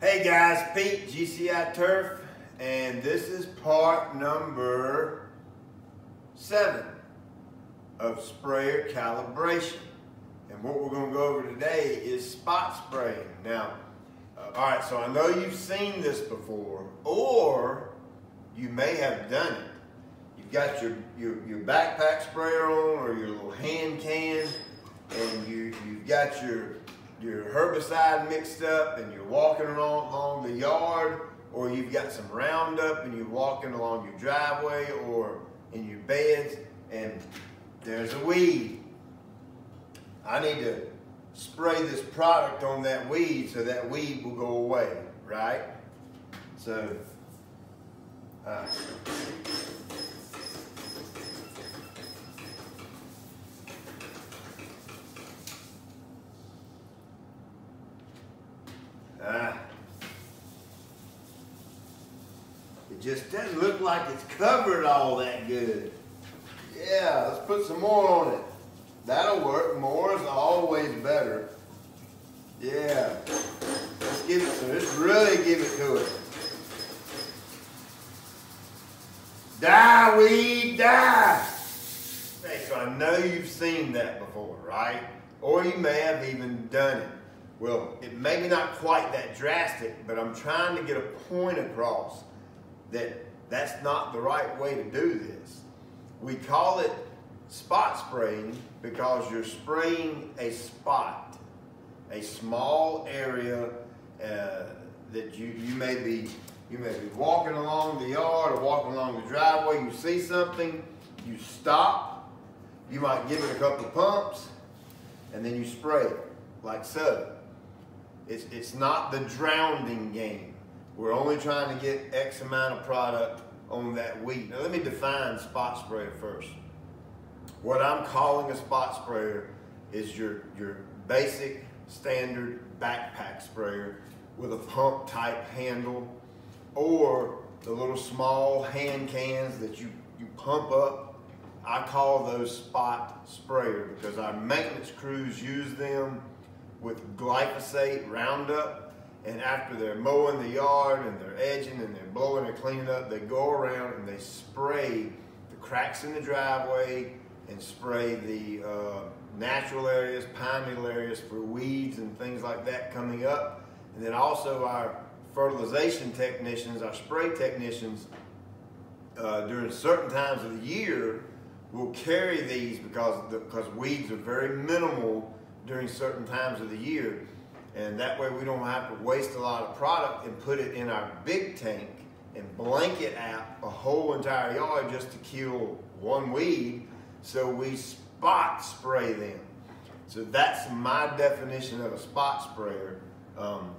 Hey guys, Pete, GCI Turf, and this is part number seven of sprayer calibration. And what we're gonna go over today is spot spraying. Now, uh, all right, so I know you've seen this before, or you may have done it. You've got your, your, your backpack sprayer on or your little hand can, and you, you've got your your herbicide mixed up and you're walking along, along the yard or you've got some Roundup and you're walking along your driveway or in your beds and there's a weed. I need to spray this product on that weed so that weed will go away, right? So, uh, It just doesn't look like it's covered all that good. Yeah, let's put some more on it. That'll work. More is always better. Yeah. Let's give it some. Let's really give it to it. Die, weed, die. Hey, so I know you've seen that before, right? Or you may have even done it. Well, it may be not quite that drastic, but I'm trying to get a point across that that's not the right way to do this. We call it spot spraying because you're spraying a spot, a small area uh, that you, you may be you may be walking along the yard or walking along the driveway, you see something, you stop, you might give it a couple of pumps, and then you spray it like so. It's, it's not the drowning game. We're only trying to get X amount of product on that wheat. Now let me define spot sprayer first. What I'm calling a spot sprayer is your, your basic standard backpack sprayer with a pump type handle or the little small hand cans that you, you pump up. I call those spot sprayer because our maintenance crews use them with glyphosate Roundup, and after they're mowing the yard and they're edging and they're blowing and cleaning up, they go around and they spray the cracks in the driveway and spray the uh, natural areas, pine needle areas for weeds and things like that coming up. And then also our fertilization technicians, our spray technicians, uh, during certain times of the year will carry these because the, because weeds are very minimal during certain times of the year. And that way we don't have to waste a lot of product and put it in our big tank and blanket out a whole entire yard just to kill one weed. So we spot spray them. So that's my definition of a spot sprayer. Um,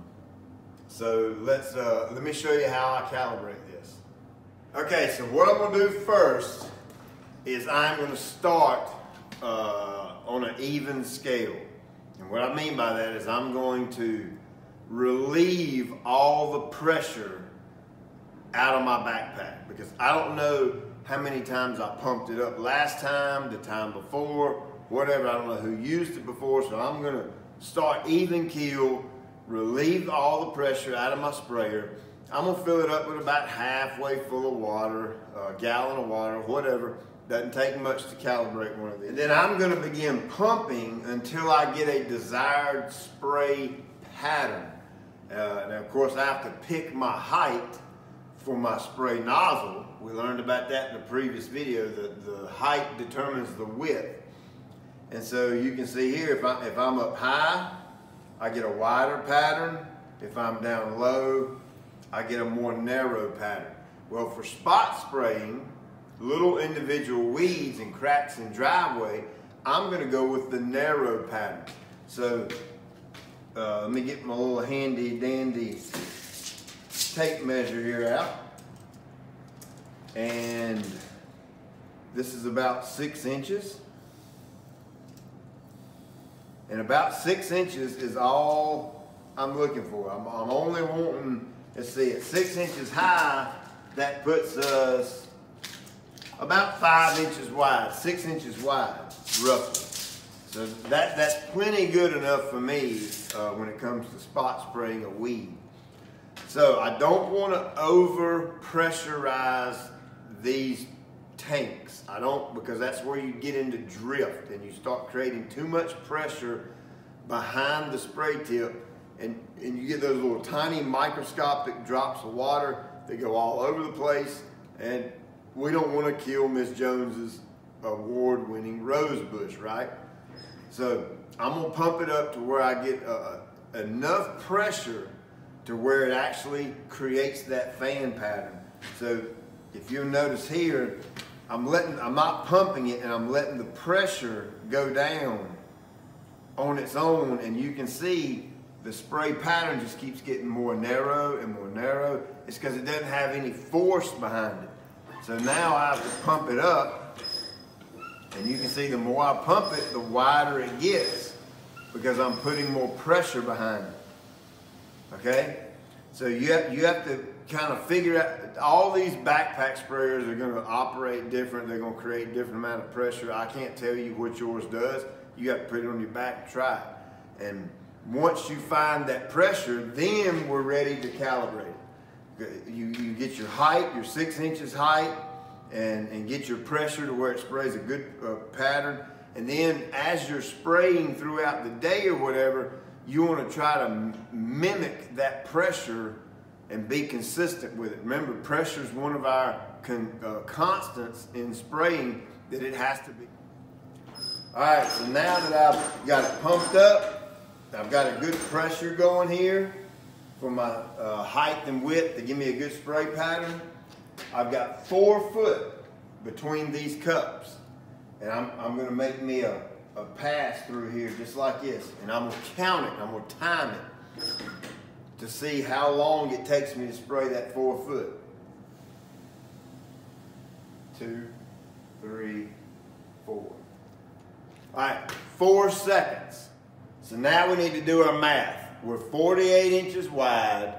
so let's uh, let me show you how I calibrate this. Okay, so what I'm gonna do first is I'm gonna start uh, on an even scale. And what I mean by that is I'm going to relieve all the pressure out of my backpack because I don't know how many times I pumped it up last time, the time before, whatever. I don't know who used it before, so I'm gonna start even keel, relieve all the pressure out of my sprayer. I'm gonna fill it up with about halfway full of water, a gallon of water, whatever. Doesn't take much to calibrate one of these. And then I'm gonna begin pumping until I get a desired spray pattern. Uh, now, of course, I have to pick my height for my spray nozzle. We learned about that in the previous video. The, the height determines the width. And so you can see here, if, I, if I'm up high, I get a wider pattern. If I'm down low, I get a more narrow pattern. Well, for spot spraying, little individual weeds and cracks in driveway, I'm gonna go with the narrow pattern. So uh, let me get my little handy dandy tape measure here out. And this is about six inches. And about six inches is all I'm looking for. I'm, I'm only wanting, let's see, at six inches high, that puts us about five inches wide, six inches wide, roughly. So that, that's plenty good enough for me uh, when it comes to spot spraying a weed. So I don't want to over pressurize these tanks. I don't, because that's where you get into drift and you start creating too much pressure behind the spray tip and, and you get those little tiny microscopic drops of water that go all over the place and we don't want to kill Miss Jones's award-winning rose bush, right? So I'm gonna pump it up to where I get uh, enough pressure to where it actually creates that fan pattern. So if you'll notice here, I'm letting, I'm not pumping it and I'm letting the pressure go down on its own and you can see the spray pattern just keeps getting more narrow and more narrow. It's because it doesn't have any force behind it. So now I have to pump it up and you can see the more I pump it, the wider it gets because I'm putting more pressure behind it. Okay? So you have, you have to kind of figure out, all these backpack sprayers are going to operate different. They're going to create different amount of pressure. I can't tell you what yours does. You have to put it on your back and try it. And once you find that pressure, then we're ready to calibrate. You, you get your height, your six inches height, and, and get your pressure to where it sprays a good uh, pattern. And then as you're spraying throughout the day or whatever, you want to try to mimic that pressure and be consistent with it. Remember, pressure is one of our con, uh, constants in spraying that it has to be. All right, so now that I've got it pumped up, I've got a good pressure going here for my uh, height and width to give me a good spray pattern. I've got four foot between these cups. And I'm, I'm gonna make me a, a pass through here just like this. And I'm gonna count it, I'm gonna time it to see how long it takes me to spray that four foot. Two, three, four. All right, four seconds. So now we need to do our math. We're 48 inches wide,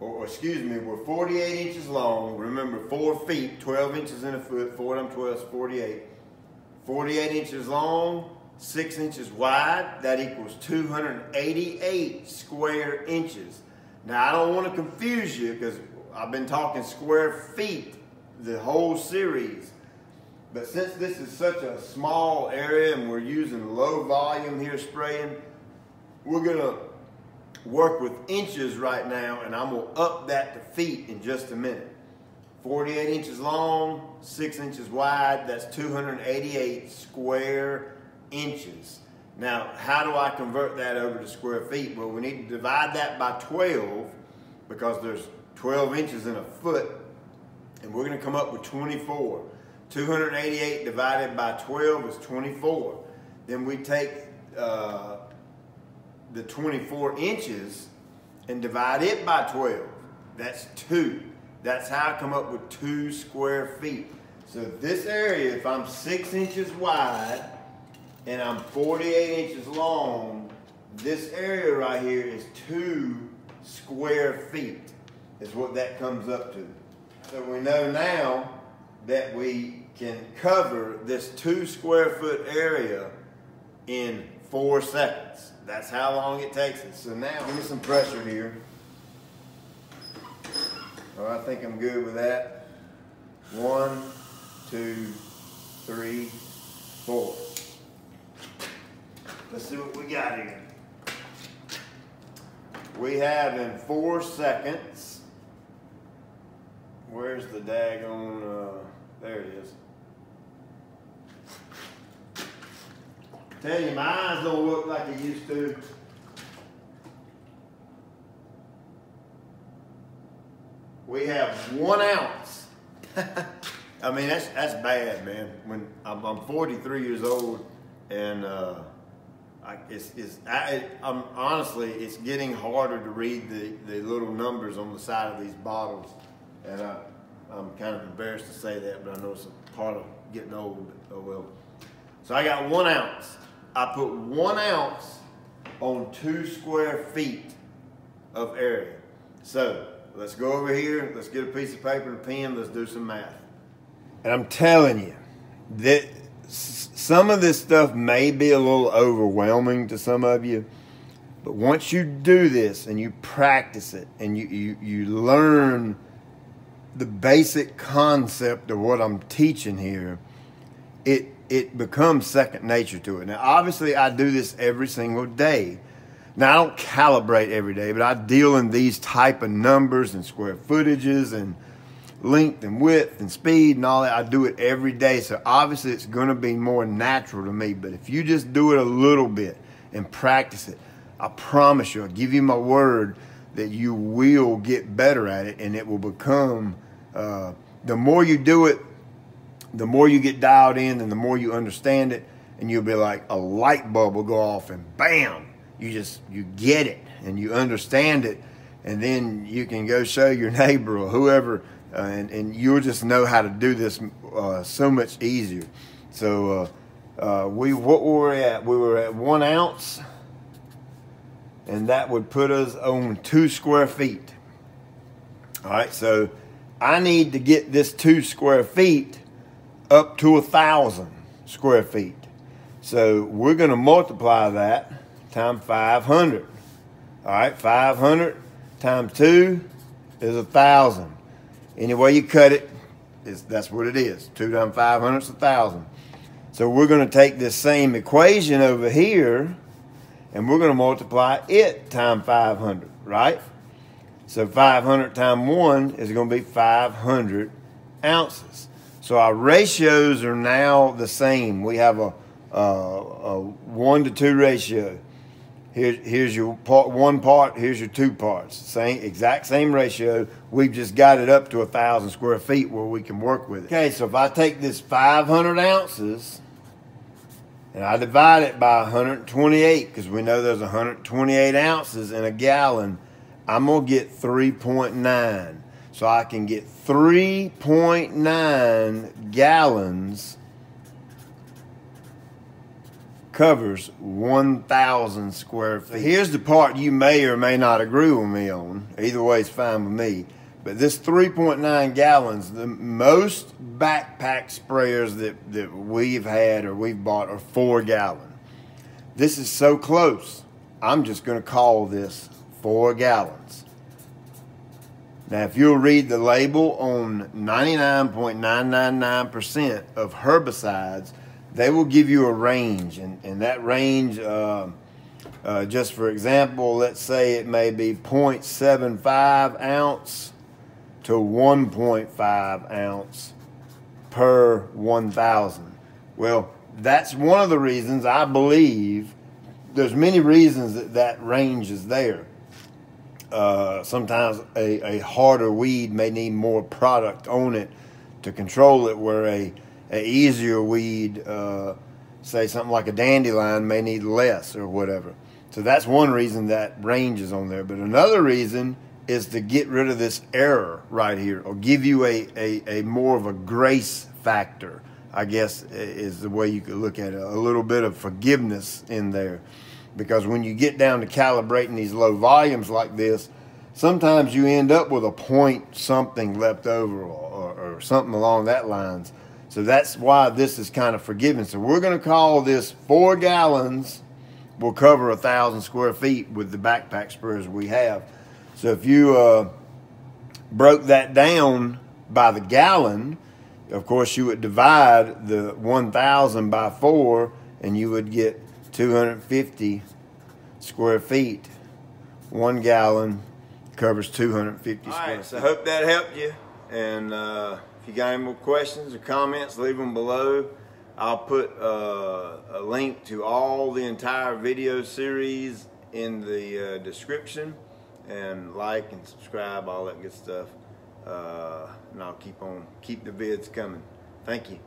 or, or excuse me, we're 48 inches long. Remember, four feet, 12 inches in a foot, four them 12 is 48. 48 inches long, six inches wide, that equals 288 square inches. Now, I don't want to confuse you because I've been talking square feet the whole series. But since this is such a small area and we're using low volume here spraying, we're going to work with inches right now and I'm to up that to feet in just a minute. 48 inches long, 6 inches wide, that's 288 square inches. Now, how do I convert that over to square feet? Well, we need to divide that by 12 because there's 12 inches in a foot, and we're to come up with 24. 288 divided by 12 is 24. Then we take uh, the 24 inches and divide it by 12. That's 2. That's how I come up with 2 square feet. So this area, if I'm 6 inches wide and I'm 48 inches long, this area right here is 2 square feet is what that comes up to. So we know now that we can cover this 2 square foot area in 4 seconds. That's how long it takes us. So now, give me some pressure here. Oh, I think I'm good with that. One, two, three, four. Let's see what we got here. We have in four seconds, where's the daggone, uh, there it is. Tell you, my eyes don't look like they used to. we have one ounce. I mean, that's that's bad, man. When I'm, I'm 43 years old, and uh, I, it's, it's I, am honestly, it's getting harder to read the, the little numbers on the side of these bottles, and I, I'm kind of embarrassed to say that, but I know it's a part of getting old. oh well. So I got one ounce. I put one ounce on two square feet of area. So let's go over here, let's get a piece of paper and a pen, let's do some math. And I'm telling you, that some of this stuff may be a little overwhelming to some of you, But once you do this and you practice it and you, you, you learn the basic concept of what I'm teaching here, it it becomes second nature to it. Now, obviously, I do this every single day. Now, I don't calibrate every day, but I deal in these type of numbers and square footages and length and width and speed and all that. I do it every day, so obviously it's going to be more natural to me. But if you just do it a little bit and practice it, I promise you, I'll give you my word that you will get better at it and it will become, uh, the more you do it, the more you get dialed in and the more you understand it, and you'll be like a light bulb will go off and bam, you just, you get it and you understand it. And then you can go show your neighbor or whoever, uh, and, and you'll just know how to do this uh, so much easier. So, uh, uh we, what were we at? We were at one ounce and that would put us on two square feet. All right, so I need to get this two square feet up to a thousand square feet. So we're going to multiply that times 500. All right, 500 times two is a thousand. Any way you cut it, that's what it is. Two times 500 is a thousand. So we're going to take this same equation over here and we're going to multiply it times 500, right? So 500 times 1 is going to be 500 ounces. So our ratios are now the same. We have a, a, a 1 to 2 ratio. Here, here's your part, one part, here's your two parts. Same, exact same ratio. We've just got it up to a 1,000 square feet where we can work with it. Okay, so if I take this 500 ounces and I divide it by 128 because we know there's 128 ounces in a gallon. I'm to get 3.9. So I can get 3.9 gallons covers 1,000 square feet. Here's the part you may or may not agree with me on. Either way it's fine with me. But this 3.9 gallons, the most backpack sprayers that, that we've had or we've bought are four gallon. This is so close. I'm just going to call this four gallons. Now, if you'll read the label on 99.999% of herbicides, they will give you a range. And, and that range, uh, uh, just for example, let's say it may be 0.75 ounce to 1.5 ounce per 1,000. Well, that's one of the reasons I believe there's many reasons that that range is there. Uh, sometimes a, a harder weed may need more product on it to control it, where a, a easier weed, uh, say something like a dandelion, may need less or whatever. So that's one reason that range is on there. But another reason is to get rid of this error right here or give you a, a, a more of a grace factor, I guess is the way you could look at it. A little bit of forgiveness in there. Because when you get down to calibrating these low volumes like this, sometimes you end up with a point something left over or, or, something along that lines. So that's why this is kind of forgiving. So we're going to call this four gallons will cover a thousand square feet with the backpack sprayers we have. So if you uh, broke that down by the gallon, of course you would divide the 1,000 by four and you would get 250 square feet. One gallon covers 250 All square right, so I hope that helped you. And uh, if you got any more questions or comments, leave them below. I'll put uh, a link to all the entire video series in the uh, description and like and subscribe, all that good stuff. Uh, and I'll keep on, keep the vids coming. Thank you.